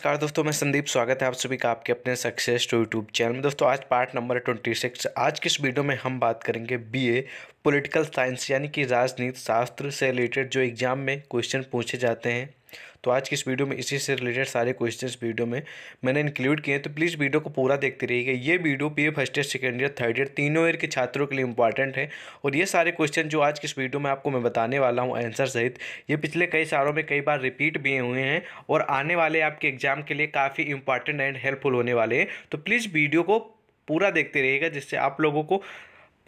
नमस्कार दोस्तों, मैं संदीप, स्वागत है आप सभी का आपके अपने सक्सेस टू यूट्यूब चैनल में। दोस्तों, आज पार्ट नंबर ट्वेंटी सिक्स आज किस वीडियो में हम बात करेंगे बीए पॉलिटिकल साइंस यानी कि राजनीति शास्त्र से रिलेटेड जो एग्ज़ाम में क्वेश्चन पूछे जाते हैं। तो आज की इस वीडियो में इसी से रिलेटेड सारे क्वेश्चन वीडियो में मैंने इंक्लूड किए हैं। तो प्लीज़ वीडियो को पूरा देखते रहिएगा। ये video P A first year second year third year तीनों ईयर के छात्रों के लिए इंपॉर्टेंट है। और ये सारे क्वेश्चन जो आज की इस वीडियो में आपको मैं बताने वाला हूँ आंसर सहित, ये पिछले कई सालों में कई बार रिपीट भी हुए हैं और आने वाले आपके एग्ज़ाम के लिए काफ़ी इंपॉर्टेंट एंड हेल्पफुल होने वाले हैं। तो प्लीज़ वीडियो को पूरा देखते रहिएगा, जिससे आप लोगों को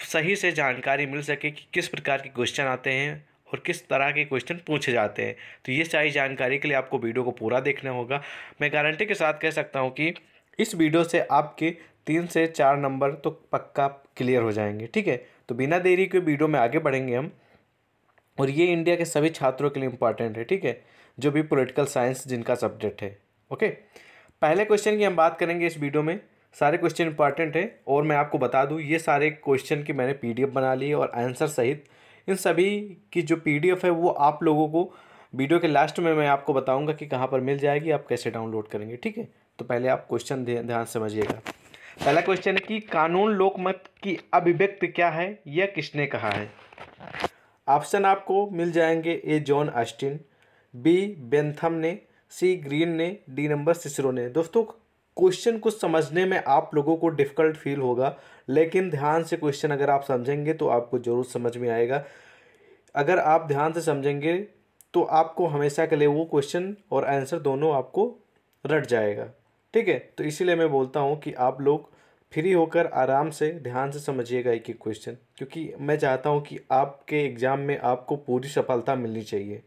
सही से जानकारी मिल सके कि किस प्रकार के क्वेश्चन आते हैं। और किस तरह के क्वेश्चन पूछे जाते हैं। तो ये सारी जानकारी के लिए आपको वीडियो को पूरा देखना होगा। मैं गारंटी के साथ कह सकता हूँ कि इस वीडियो से आपके तीन से चार नंबर तो पक्का क्लियर हो जाएँगे, ठीक है? तो बिना देरी के वीडियो में आगे बढ़ेंगे हम। और ये इंडिया के सभी छात्रों के लिए इंपॉर्टेंट है, ठीक है? जो भी पॉलिटिकल साइंस जिनका सब्जेक्ट है ओके पहले क्वेश्चन की हम बात करेंगे इस वीडियो में। सारे क्वेश्चन इंपॉर्टेंट है और मैं आपको बता दूँ, ये सारे क्वेश्चन की मैंने पीडीएफ बना ली और आंसर सहित इन सभी की जो पीडीएफ है वो आप लोगों को वीडियो के लास्ट में मैं आपको बताऊँगा कि कहाँ पर मिल जाएगी, आप कैसे डाउनलोड करेंगे, ठीक है? तो पहले आप क्वेश्चन ध्यान समझिएगा। पहला क्वेश्चन है कि कानून लोकमत की अभिव्यक्ति क्या है, यह किसने कहा है? ऑप्शन आपको मिल जाएँगे A John Austin B Bentham ने, सी ग्रीन ने, डी नंबर सिसरो ने। दोस्तों क्वेश्चन को समझने में आप लोगों को डिफ़िकल्ट फील होगा, लेकिन ध्यान से क्वेश्चन अगर आप समझेंगे तो आपको ज़रूर समझ में आएगा। अगर आप ध्यान से समझेंगे तो आपको हमेशा के लिए वो क्वेश्चन और आंसर दोनों आपको रट जाएगा। ठीक है? तो इसीलिए मैं बोलता हूँ कि आप लोग फ्री होकर आराम से ध्यान से समझिएगा एक एक क्वेश्चन, क्योंकि मैं चाहता हूँ कि आपके एग्ज़ाम में आपको पूरी सफलता मिलनी चाहिए।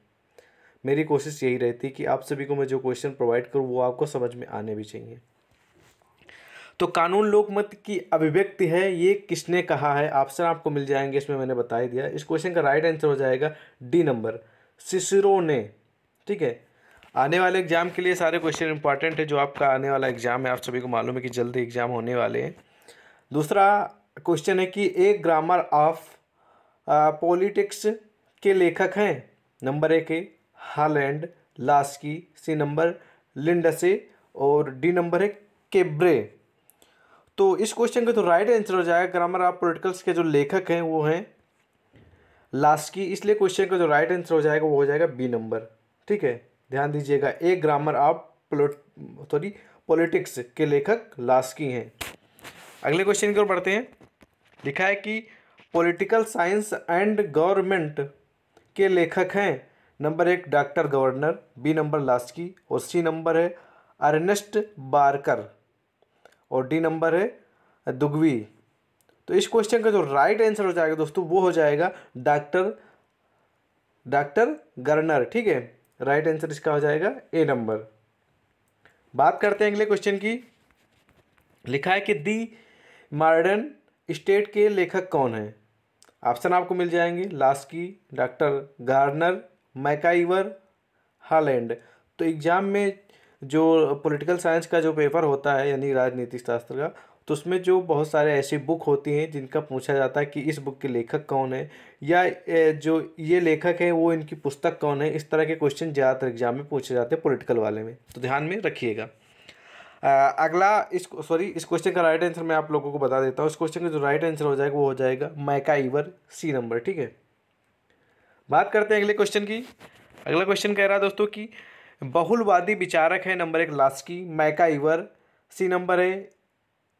मेरी कोशिश यही रहती है कि आप सभी को मैं जो क्वेश्चन प्रोवाइड करूँ, वो आपको समझ में आने भी चाहिए। तो कानून लोकमत की अभिव्यक्ति है, ये किसने कहा है? ऑप्शन आपको मिल जाएँगे, इसमें मैंने बता ही दिया। इस क्वेश्चन का राइट आंसर हो जाएगा डी नंबर सिसरो ने, ठीक है? आने वाले एग्ज़ाम के लिए सारे क्वेश्चन इंपॉर्टेंट है, जो आपका आने वाला एग्ज़ाम है, आप सभी को मालूम है कि जल्दी एग्ज़ाम होने वाले हैं। दूसरा क्वेश्चन है कि एक ग्रामर ऑफ़ पॉलिटिक्स के लेखक हैं। नंबर एक है Holland Laski C number Lindsay और डी नंबर है केब्रे तो इस क्वेश्चन का तो राइट आंसर हो जाएगा। ग्रामर ऑफ़ पोलिटिकल्स के जो लेखक हैं, वो हैं लास्ट की इसलिए क्वेश्चन का जो राइट आंसर हो जाएगा, वो हो जाएगा बी नंबर ठीक है? ध्यान दीजिएगा। A grammar of sorry politics के लेखक लास्की हैं। अगले क्वेश्चन की ओर बढ़ते हैं। लिखा है कि पॉलिटिकल साइंस एंड गवर्नमेंट के लेखक हैं। नंबर एक doctor Garner B number Laski और सी नंबर है अर्नेस्ट बारकर और डी नंबर है दुगवी। तो इस क्वेश्चन का जो राइट आंसर हो जाएगा दोस्तों, वो हो जाएगा डॉक्टर डॉक्टर गर्नर ठीक है? राइट आंसर इसका हो जाएगा ए नंबर बात करते हैं अगले क्वेश्चन की। लिखा है कि दी मॉडर्न स्टेट के लेखक कौन है? ऑप्शन आपको मिल जाएँगे Laski doctor Garner MacIver Holland तो एग्ज़ाम में जो पॉलिटिकल साइंस का जो पेपर होता है, यानी राजनीतिक शास्त्र का तो उसमें जो बहुत सारे ऐसी बुक होती हैं जिनका पूछा जाता है कि इस बुक के लेखक कौन है, या जो ये लेखक है, वो इनकी पुस्तक कौन है, इस तरह के क्वेश्चन ज़्यादातर एग्ज़ाम में पूछे जाते हैं पॉलिटिकल वाले में। तो ध्यान में रखिएगा। अगला इस सॉरी इस क्वेश्चन का राइट आंसर मैं आप लोगों को बता देता हूँ। इस क्वेश्चन का जो राइट आंसर हो जाएगा, वो हो जाएगा मैका ईवर सी नंबर ठीक है? बात करते हैं अगले क्वेश्चन की। अगला क्वेश्चन कह रहा है दोस्तों कि बहुलवादी विचारक है नंबर एक लास्की, मैका इवर, सी नंबर है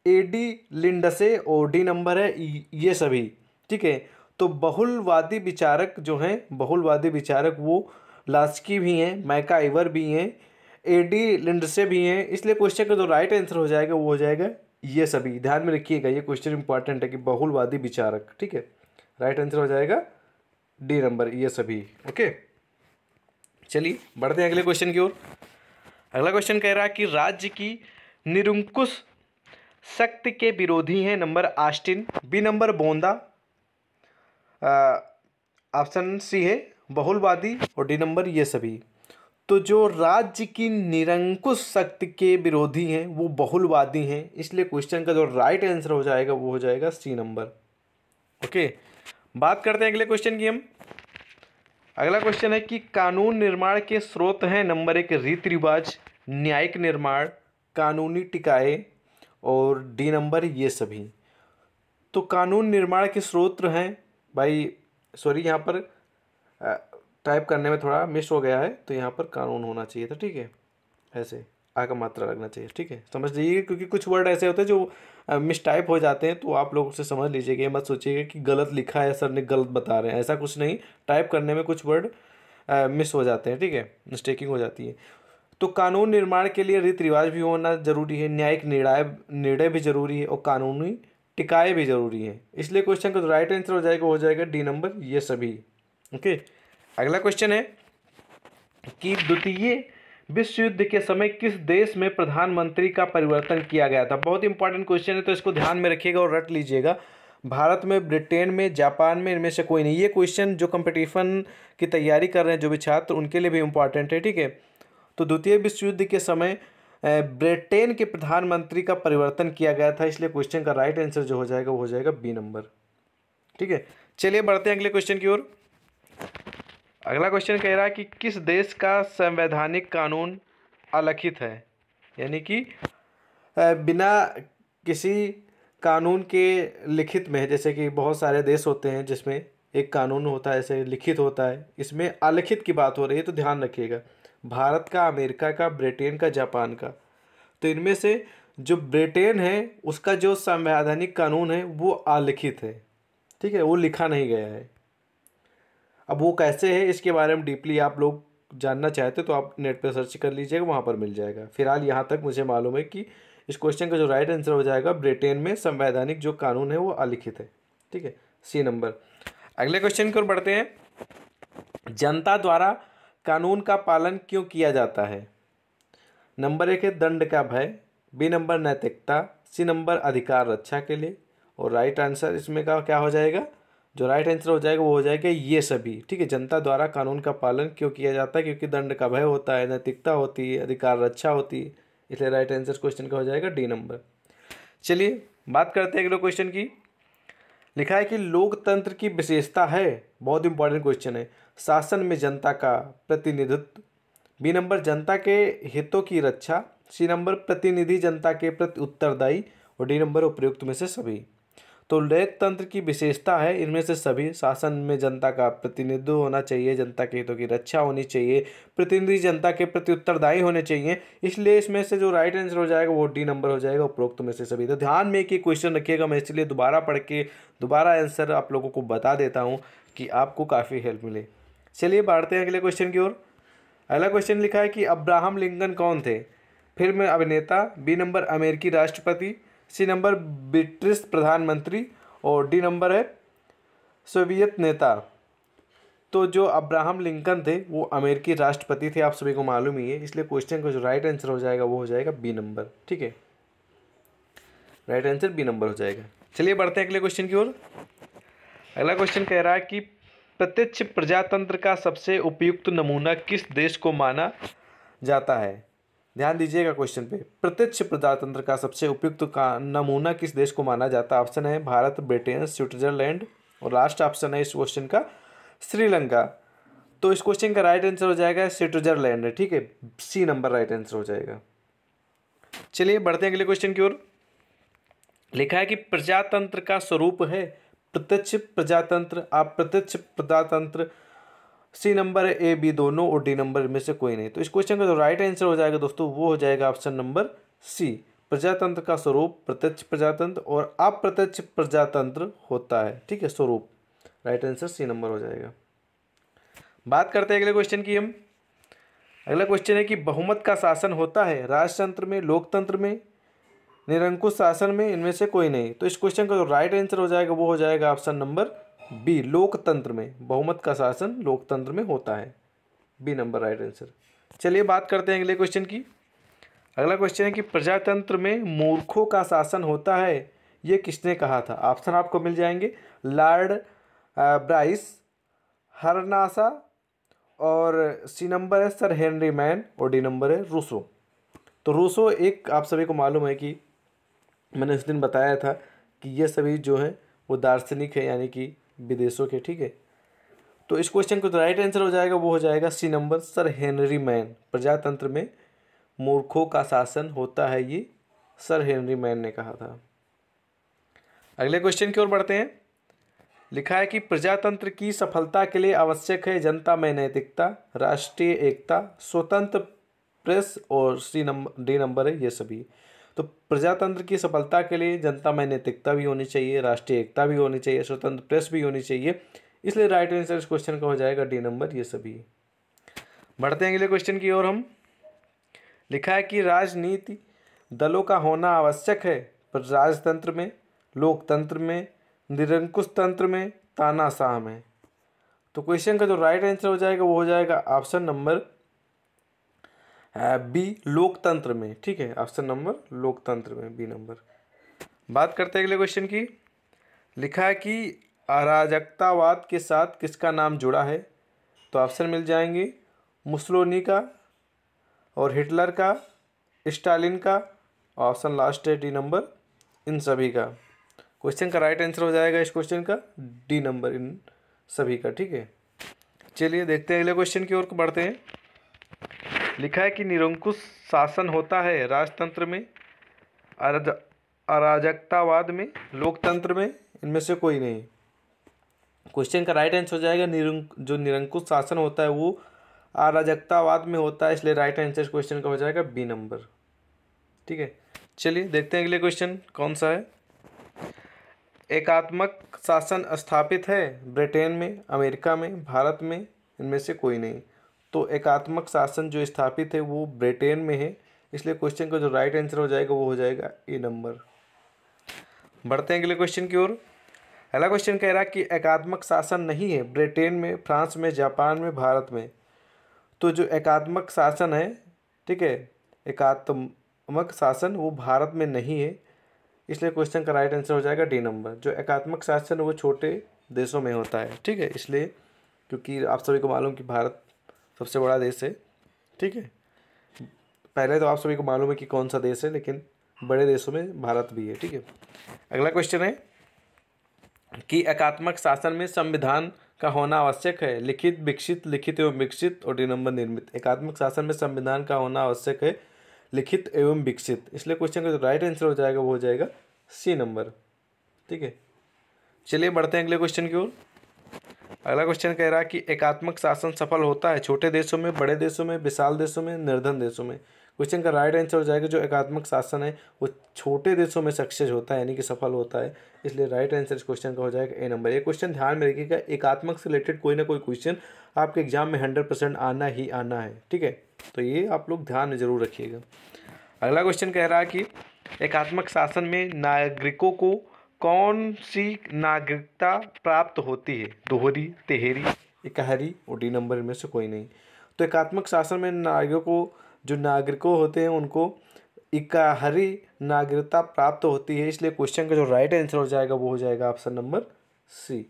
ए डी लिंडसे, और डी नंबर है ये सभी, ठीक है? तो बहुलवादी विचारक जो हैं, बहुलवादी विचारक वो लास्की भी हैं, मैका इवर भी हैं ए डी लिंडसे भी हैं, इसलिए क्वेश्चन का जो राइट आंसर हो जाएगा, वो हो जाएगा ये सभी। ध्यान में रखिएगा, ये क्वेश्चन इंपॉर्टेंट है कि बहुलवादी विचारक, ठीक है? राइट आंसर हो जाएगा डी नंबर, ये सभी, ओके? चलिए, बढ़ते हैं अगले क्वेश्चन की ओर। अगला क्वेश्चन कह रहा है कि राज्य की निरंकुश शक्ति के विरोधी हैं नंबर आस्टिन बी नंबर बोंदा ऑप्शन सी है बहुलवादी और डी नंबर ये सभी। तो जो राज्य की निरंकुश शक्ति के विरोधी हैं, वो बहुलवादी हैं, इसलिए क्वेश्चन का जो राइट आंसर हो जाएगा, वो हो जाएगा सी नंबर ओके बात करते हैं अगले क्वेश्चन की हम। अगला क्वेश्चन है कि कानून निर्माण के स्रोत हैं, नंबर एक रीति रिवाज, न्यायिक निर्माण, कानूनी टिकाए, और डी नंबर ये सभी। तो कानून निर्माण के स्रोत हैं, भाई सॉरी यहाँ पर टाइप करने में थोड़ा मिस हो गया है तो यहाँ पर कानून होना चाहिए था, ठीक है, ऐसे। आ का मात्रा लगना चाहिए, ठीक है? समझ लीजिए, क्योंकि कुछ वर्ड ऐसे होते हैं जो मिस टाइप हो जाते हैं तो आप लोग उसे समझ लीजिएगा मत सोचिएगा कि गलत लिखा है सर ने गलत बता रहे हैं। ऐसा कुछ नहीं टाइप करने में कुछ वर्ड मिस हो जाते हैं, ठीक है? मिस्टेकिंग हो जाती है। तो कानून निर्माण के लिए रीति रिवाज भी होना ज़रूरी है, न्यायिक निर्णय निर्णय भी ज़रूरी है और कानूनी टिकाए भी ज़रूरी है। इसलिए क्वेश्चन का जो राइट आंसर हो जाएगा हो जाएगा डी नंबर ये सभी। ओके अगला क्वेश्चन है कि द्वितीय विश्व युद्ध के समय किस देश में प्रधानमंत्री का परिवर्तन किया गया था? बहुत इंपॉर्टेंट क्वेश्चन है तो इसको ध्यान में रखिएगा और रट लीजिएगा। भारत में, ब्रिटेन में, जापान में, इनमें से कोई नहीं। ये क्वेश्चन जो कंपटीशन की तैयारी कर रहे हैं, जो भी छात्र, उनके लिए भी इंपॉर्टेंट है, ठीक है? तो द्वितीय विश्व युद्ध के समय ब्रिटेन के प्रधानमंत्री का परिवर्तन किया गया था, इसलिए क्वेश्चन का राइट आंसर जो हो जाएगा, वो हो जाएगा बी नंबर ठीक है? चलिए, बढ़ते हैं अगले क्वेश्चन की ओर। अगला क्वेश्चन कह रहा है कि किस देश का संवैधानिक कानून अलिखित है? यानी कि बिना किसी कानून के लिखित में, जैसे कि बहुत सारे देश होते हैं जिसमें एक कानून होता है, जैसे लिखित होता है, इसमें अलिखित की बात हो रही है तो ध्यान रखिएगा। भारत का, अमेरिका का, ब्रिटेन का, जापान का। तो इनमें से जो ब्रिटेन है, उसका जो संवैधानिक कानून है, वो अलिखित है। ठीक है, वो लिखा नहीं गया है। अब वो कैसे है, इसके बारे में डीपली आप लोग जानना चाहते तो आप नेट पर सर्च कर लीजिएगा, वहाँ पर मिल जाएगा। फ़िलहाल यहाँ तक मुझे मालूम है कि इस क्वेश्चन का जो राइट आंसर हो जाएगा, ब्रिटेन में संवैधानिक जो कानून है वो अलिखित है। ठीक है? सी नंबर अगले क्वेश्चन की ओर बढ़ते हैं। जनता द्वारा कानून का पालन क्यों किया जाता है? नंबर एक है दंड का भय बी नंबर नैतिकता सी नंबर अधिकार रक्षा के लिए, और राइट आंसर इसमें का क्या हो जाएगा? जो राइट आंसर हो जाएगा वो हो जाएगा ये सभी। ठीक है, जनता द्वारा कानून का पालन क्यों किया जाता है? क्योंकि दंड का भय होता है, नैतिकता होती है, अधिकार रक्षा होती है, इसलिए राइट आंसर क्वेश्चन का हो जाएगा डी नंबर चलिए, बात करते हैं अगले क्वेश्चन की। लिखा है कि लोकतंत्र की विशेषता है, बहुत इंपॉर्टेंट क्वेश्चन है। शासन में जनता का प्रतिनिधित्व। बी नंबर जनता के हितों की रक्षा। सी नंबर प्रतिनिधि जनता के प्रति उत्तरदायी। और डी नंबर उपयुक्त में से सभी। तो लोकतंत्र की विशेषता है, इनमें से सभी शासन में जनता का प्रतिनिधित्व होना चाहिए, जनता के हितों की रक्षा होनी चाहिए, प्रतिनिधि जनता के प्रति उत्तरदायी होने चाहिए। इसलिए इसमें से जो राइट आंसर हो जाएगा, वो डी नंबर हो जाएगा, उपरोक्त में से सभी। तो ध्यान में कि क्वेश्चन रखिएगा, मैं इसलिए दोबारा पढ़ के दोबारा आंसर आप लोगों को बता देता हूँ कि आपको काफ़ी हेल्प मिले। चलिए बढ़ते हैं अगले क्वेश्चन की ओर। अगला क्वेश्चन लिखा है कि अब्राहम लिंकन कौन थे? फिर फ़िल्म अभिनेता बी नंबर अमेरिकी राष्ट्रपति सी नंबर ब्रिटिश प्रधानमंत्री और डी नंबर है सोवियत नेता। तो जो अब्राहम लिंकन थे, वो अमेरिकी राष्ट्रपति थे, आप सभी को मालूम ही है। इसलिए क्वेश्चन का जो राइट आंसर हो जाएगा, वो हो जाएगा बी नंबर ठीक है? राइट आंसर बी नंबर हो जाएगा। चलिए बढ़ते हैं अगले क्वेश्चन की ओर। अगला क्वेश्चन कह रहा है कि प्रत्यक्ष प्रजातंत्र का सबसे उपयुक्त नमूना किस देश को माना जाता है? ध्यान दीजिएगा क्वेश्चन पे। प्रत्यक्ष प्रजातंत्र का सबसे उपयुक्त का नमूना किस देश को माना जाता है? ऑप्शन है भारत, ब्रिटेन, स्विट्जरलैंड और लास्ट ऑप्शन है इस क्वेश्चन का श्रीलंका। तो इस क्वेश्चन का राइट आंसर हो जाएगा स्विट्जरलैंड। ठीक है? सी नंबर राइट आंसर हो जाएगा। चलिए बढ़ते हैं अगले क्वेश्चन की ओर। लिखा है कि प्रजातंत्र का स्वरूप है प्रत्यक्ष प्रजातंत्र। आप प्रत्यक्ष प्रजातंत्र सी नंबर ए बी दोनों और डी नंबर में से कोई नहीं। तो इस क्वेश्चन का जो राइट आंसर हो जाएगा दोस्तों, वो हो जाएगा ऑप्शन नंबर सी प्रजातंत्र का स्वरूप प्रत्यक्ष प्रजातंत्र और अप्रत्यक्ष प्रजातंत्र होता है। ठीक है, स्वरूप। राइट आंसर सी नंबर हो जाएगा। बात करते हैं अगले क्वेश्चन की हम। अगला क्वेश्चन है कि बहुमत का शासन होता है राजतंत्र में, लोकतंत्र में, निरंकुश शासन में, इनमें से कोई नहीं। तो इस क्वेश्चन का जो राइट आंसर हो जाएगा, वो हो जाएगा ऑप्शन नंबर बी, लोकतंत्र में, बहुमत का शासन लोकतंत्र में होता है। B, number right answer. चलिए बात करते हैं अगले क्वेश्चन की। अगला क्वेश्चन है कि प्रजातंत्र में मूर्खों का शासन होता है, ये किसने कहा था? ऑप्शन आपको मिल जाएँगे। लॉर्ड ब्राइस हरनासा और सी नंबर है सर हेनरी मैन और डी नंबर है रूसो तो रूसो एक आप सभी को मालूम है कि मैंने उस दिन बताया था कि ये सभी जो हैं वो दार्शनिक है, यानी कि विदेशों के, ठीक है? तो इस क्वेश्चन को तो राइट आंसर हो जाएगा, वो हो जाएगा C number sir Henry Maine प्रजातंत्र में मूर्खों का शासन होता है ये सर हेनरी मैन ने कहा था। अगले क्वेश्चन की ओर बढ़ते हैं। लिखा है कि प्रजातंत्र की सफलता के लिए आवश्यक है जनता में नैतिकता, राष्ट्रीय एकता, स्वतंत्र प्रेस और सी नंबर डी नंबर है ये सभी। तो प्रजातंत्र की सफलता के लिए जनता में नैतिकता भी होनी चाहिए, राष्ट्रीय एकता भी होनी चाहिए, स्वतंत्र प्रेस भी होनी चाहिए। इसलिए राइट आंसर इस क्वेश्चन का हो जाएगा डी नंबर ये सभी। बढ़ते हैं अगले क्वेश्चन की ओर हम। लिखा है कि राजनीति दलों का होना आवश्यक है, पर राजतंत्र में, लोकतंत्र में, निरंकुश तंत्र में तानाशाह में। तो क्वेश्चन का जो राइट आंसर हो जाएगा, वो हो जाएगा ऑप्शन नंबर बी लोकतंत्र में, ठीक है? ऑप्शन नंबर लोकतंत्र में बी नंबर बात करते हैं अगले क्वेश्चन की। लिखा है कि अराजकतावाद के साथ किसका नाम जुड़ा है? तो ऑप्शन मिल जाएँगे मुसलोनी का और हिटलर का, स्टालिन का ऑप्शन लास्ट है डी नंबर इन सभी का। क्वेश्चन का राइट आंसर हो जाएगा इस क्वेश्चन का डी नंबर इन सभी का, ठीक है? चलिए देखते हैं अगले क्वेश्चन की ओर बढ़ते हैं। लिखा है कि निरंकुश शासन होता है राजतंत्र में अराजकतावाद में, लोकतंत्र में, इनमें से कोई नहीं। क्वेश्चन का राइट आंसर हो जाएगा निरंक जो निरंकुश शासन होता है वो अराजकतावाद में होता है, इसलिए राइट आंसर इस क्वेश्चन का हो जाएगा बी नंबर ठीक है? चलिए, देखते हैं अगले क्वेश्चन कौन सा है? एकात्मक शासन स्थापित है ब्रिटेन में, अमेरिका में, भारत में, इनमें से कोई नहीं। तो एकात्मक शासन जो स्थापित है, वो ब्रिटेन में है। इसलिए क्वेश्चन का जो राइट आंसर हो जाएगा, वो हो जाएगा ए नंबर बढ़ते हैं अगले क्वेश्चन की ओर। अगला क्वेश्चन कह रहा कि एकात्मक शासन नहीं है, ब्रिटेन में, फ्रांस में, जापान में, भारत में। तो जो एकात्मक शासन है, ठीक है, एकात्मक शासन वो भारत में नहीं है। इसलिए क्वेश्चन का राइट आंसर हो जाएगा डी नंबर जो एकात्मक शासन वो छोटे देशों में होता है, ठीक है, इसलिए, क्योंकि आप सभी को मालूम कि भारत सबसे बड़ा देश है, ठीक है? पहले तो आप सभी को मालूम है कि कौन सा देश है, लेकिन बड़े देशों में भारत भी है, ठीक है? अगला क्वेश्चन है कि एकात्मक शासन में संविधान का होना आवश्यक है, लिखित, विकसित, लिखित एवं विकसित और डी नंबर निर्मित। एकात्मक शासन में संविधान का होना आवश्यक है, लिखित एवं विकसित। इसलिए क्वेश्चन का जो राइट आंसर हो जाएगा, वो हो जाएगा सी नंबर ठीक है? चलिए बढ़ते हैं अगले क्वेश्चन की ओर। अगला क्वेश्चन कह रहा है कि एकात्मक शासन सफल होता है। छोटे देशों में, बड़े देशों में, विशाल देशों में, निर्धन देशों में। क्वेश्चन का राइट आंसर हो जाएगा जो एकात्मक शासन है, वो छोटे देशों में सक्सेस होता है, यानी कि सफल होता है। इसलिए राइट आंसर इस क्वेश्चन का हो जाएगा ए नंबर ये क्वेश्चन ध्यान में रखिएगा, एकात्मक से रिलेटेड कोई ना कोई क्वेश्चन आपके एग्ज़ाम में हंड्रेड परसेंट आना ही आना है, ठीक है? तो ये आप लोग ध्यान में ज़रूर रखिएगा। अगला क्वेश्चन कह रहा है कि एकात्मक शासन में नागरिकों को कौन सी नागरिकता प्राप्त होती है? दोहरी, तेहरी, इकहरी, और डी नंबर में से कोई नहीं। तो एकात्मक शासन में नागरिकों को, जो नागरिकों होते हैं, उनको इकहरी नागरिकता प्राप्त होती है। इसलिए क्वेश्चन का जो राइट आंसर हो जाएगा, वो हो जाएगा ऑप्शन नंबर सी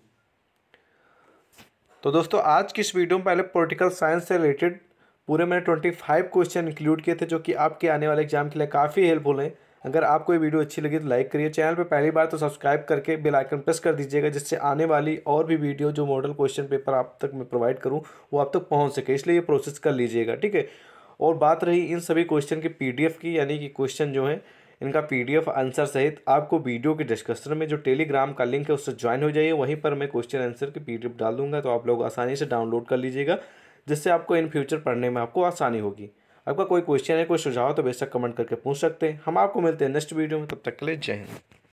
तो दोस्तों, आज की इस वीडियो में पहले पॉलिटिकल साइंस से रिलेटेड पूरे मैंने ट्वेंटी फाइव क्वेश्चन इंक्लूड किए थे, जो कि आपके आने वाले एग्ज़ाम के लिए काफ़ी हेल्पफुल हैं। अगर आपको ये वीडियो अच्छी लगी तो लाइक करिए। चैनल पे पहली बार तो सब्सक्राइब करके बेल आइकन प्रेस कर दीजिएगा, जिससे आने वाली और भी वीडियो जो मॉडल क्वेश्चन पेपर आप तक मैं प्रोवाइड करूँ, वो आप तक पहुँच सके। इसलिए ये प्रोसेस कर लीजिएगा, ठीक है? और बात रही इन सभी क्वेश्चन की पीडीएफ की, यानी कि क्वेश्चन जो है, इनका पीडीएफ आंसर सहित आपको वीडियो के डिस्क्रिप्शन में जो टेलीग्राम का लिंक है, उससे ज्वाइन हो जाइए। वहीं पर मैं क्वेश्चन आंसर की पीडीएफ डाल दूँगा तो आप लोग आसानी से डाउनलोड कर लीजिएगा, जिससे आपको इन फ्यूचर पढ़ने में आपको आसानी होगी। आपका कोई क्वेश्चन है, कोई सुझाव तो बेशक कमेंट करके पूछ सकते हैं। हम आपको मिलते हैं नेक्स्ट वीडियो में, तब तक के लिए जय हिंद।